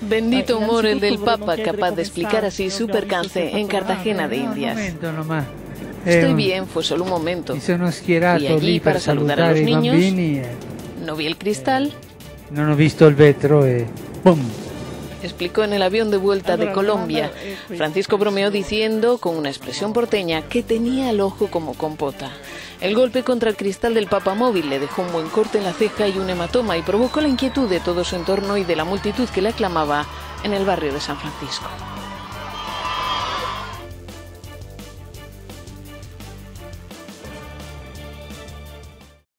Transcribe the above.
Bendito humor el del Papa, capaz de explicar así su percance en Cartagena de Indias. Estoy bien, fue solo un momento. Fui allí para saludar a los niños. No vi el cristal. No he visto el vetro y ¡pum! Explicó en el avión de vuelta de Colombia. Francisco bromeó diciendo, con una expresión porteña, que tenía el ojo como compota. El golpe contra el cristal del papamóvil le dejó un buen corte en la ceja y un hematoma y provocó la inquietud de todo su entorno y de la multitud que le aclamaba en el barrio de San Francisco.